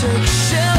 take shit